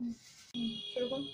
응. 응. 출근?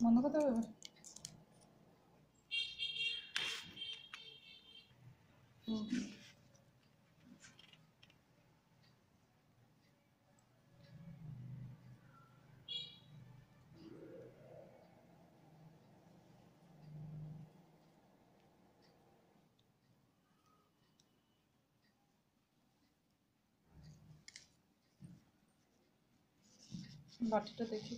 物語を বাটিটা দেখি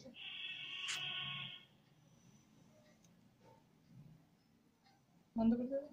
বন্ধ করে দেবে?